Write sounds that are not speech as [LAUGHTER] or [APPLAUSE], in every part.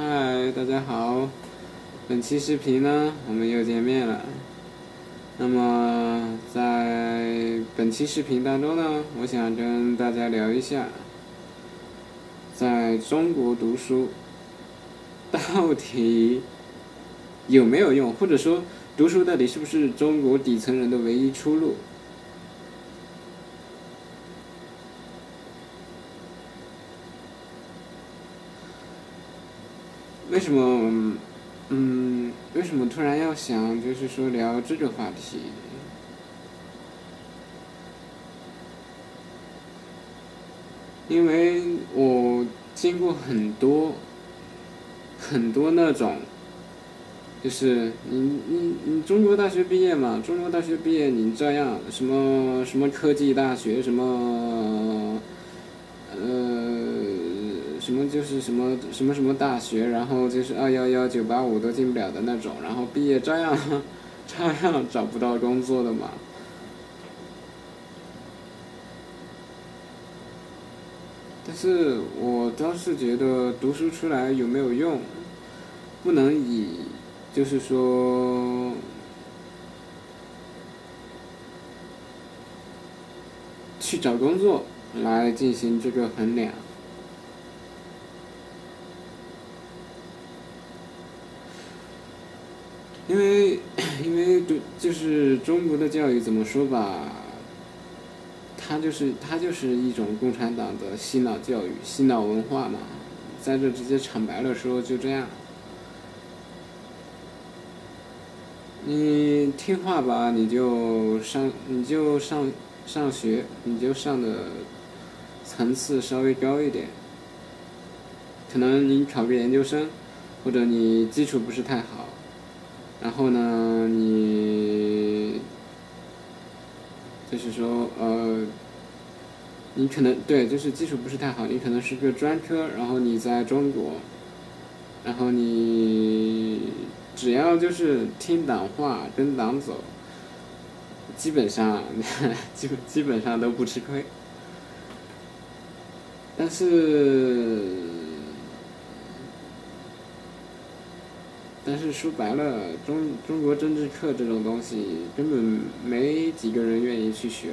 嗨，大家好！本期视频呢，我们又见面了。那么在本期视频当中呢，我想跟大家聊一下，在中国读书到底有没有用，或者说读书到底是不是中国底层人的唯一出路？为什么，嗯，为什么突然要想就是说聊这个话题？因为我见过很多，很多那种，就是你你你中国大学毕业嘛，中国大学毕业你这样什么什么科技大学什么，呃。什么就是什么什么什么大学，然后就是二幺幺九八五都进不了的那种，然后毕业照样照样找不到工作的嘛。但是我倒是觉得读书出来有没有用，不能以就是说去找工作来进行这个衡量。因为，因为就就是中国的教育怎么说吧，它就是它就是一种共产党的洗脑教育、洗脑文化嘛，在这直接坦白了说就这样，你听话吧，你就上你就上上学，你就上的层次稍微高一点，可能你考个研究生，或者你基础不是太好。然后呢，你就是说，呃，你可能对，就是基础不是太好，你可能是个专科，然后你在中国，然后你只要就是听党话，跟党走，基本上 [LAUGHS] 基本基本上都不吃亏，但是。但是说白了，中中国政治课这种东西根本没几个人愿意去学，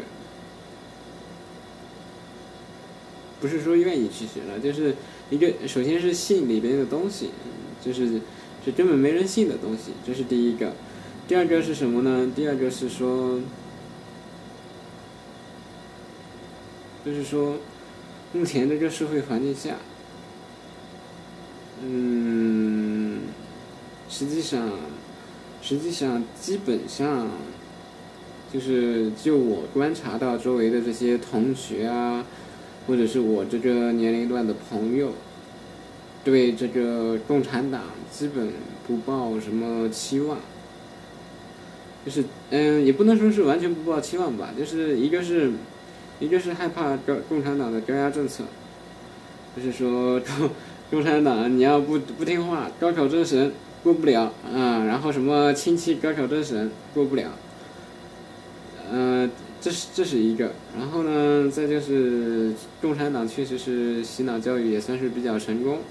不是说愿意去学了，就是一个首先是信里边的东西，就是是根本没人信的东西，这是第一个。第二个是什么呢？第二个是说，就是说，目前这个社会环境下，嗯。实际上，实际上基本上，就是就我观察到周围的这些同学啊，或者是我这个年龄段的朋友，对这个共产党基本不抱什么期望。就是嗯，也不能说是完全不抱期望吧，就是一个是，一个是害怕高共产党的高压政策，就是说共共产党你要不不听话，高考政审。过不了，嗯，然后什么亲戚高考政审过不了，嗯，这是这是一个，然后呢，再就是共产党确实是洗脑教育也算是比较成功，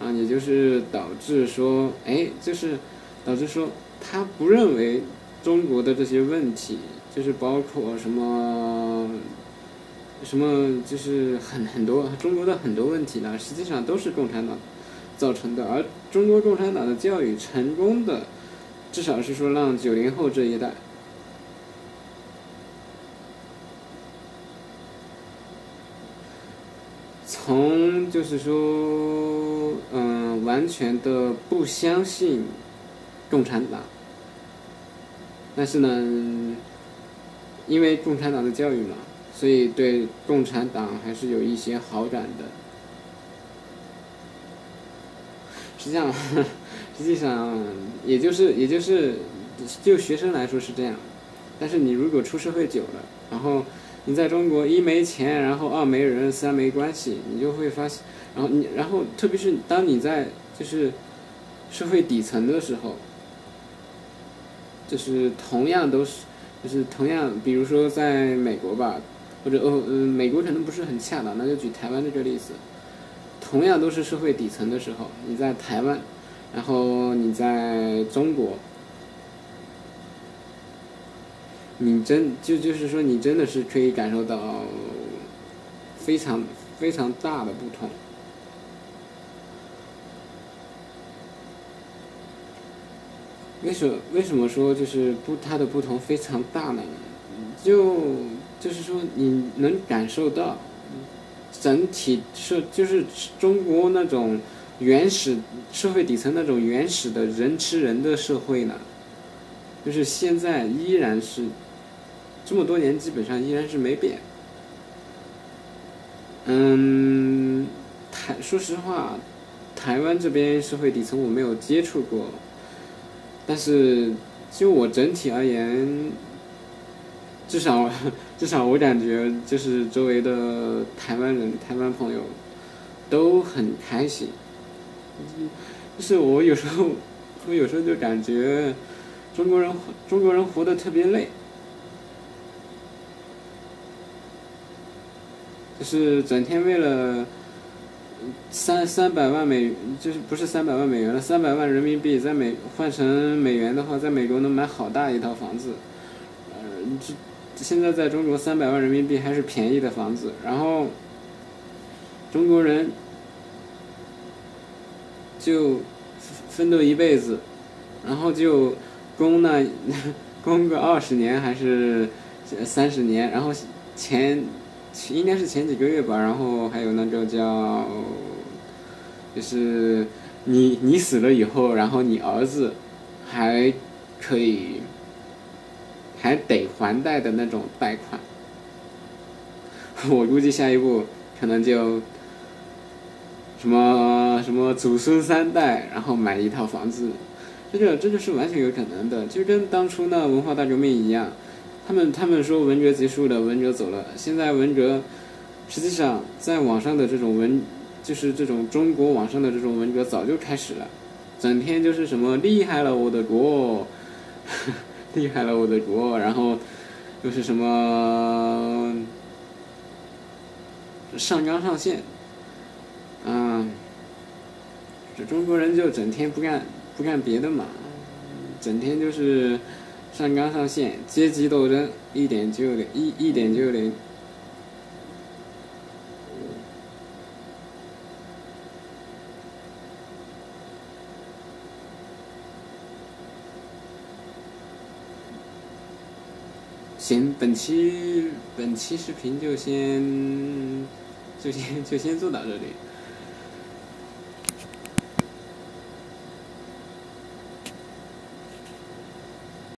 啊，也就是导致说，哎，就是导致说他不认为中国的这些问题，就是包括什么什么，就是很很多中国的很多问题呢，实际上都是共产党。造成的，而中国共产党的教育成功的，至少是说让九零后这一代，从就是说，嗯，完全的不相信共产党，但是呢，因为共产党的教育嘛，所以对共产党还是有一些好感的。实际上，[LAUGHS] 实际上，也就是，也就是，就学生来说是这样。但是你如果出社会久了，然后你在中国一没钱，然后二没人，三没关系，你就会发现，然后你，然后特别是当你在就是社会底层的时候，就是同样都是，就是同样，比如说在美国吧，或者哦，嗯，美国可能不是很恰当，那就举台湾这个例子。同样都是社会底层的时候，你在台湾，然后你在中国，你真就就是说，你真的是可以感受到非常非常大的不同。为什为什么说就是不它的不同非常大呢？就就是说你能感受到整体是就是中国那种原始社会底层那种原始的人吃人的社会呢，就是现在依然是这么多年基本上依然是没变。嗯，台说实话，台湾这边社会底层我没有接触过。但是，就我整体而言，至少至少我感觉就是周围的台湾人、台湾朋友都很开心。就是我有时候，我有时候就感觉中国人中国人活得特别累，就是整天为了。三三百万美就是不是三百万美元了，三百万人民币在美换成美元的话，在美国能买好大一套房子。呃，这现在在中国三百万人民币还是便宜的房子。然后中国人就奋斗一辈子，然后就供那 [LAUGHS] 供个二十年还是三十年，然后前应该是前几个月吧，然后还有那个叫。就是你你死了以后，然后你儿子还可以还得还贷的那种贷款，[LAUGHS] 我估计下一步可能就什么什么祖孙三代，然后买一套房子，这个这就是完全有可能的，就跟当初那文化大革命一样，他们他们说文革结束了，文革走了，现在文革实际上在网上的这种文。就是这种中国网上的这种文革早就开始了，整天就是什么厉害了我的国，厉害了我的国，然后又是什么上纲上线，嗯，这中国人就整天不干不干别的嘛，整天就是上纲上线，阶级斗争一点就零一一点就零。行，本期本期视频就先就先就先做到这里。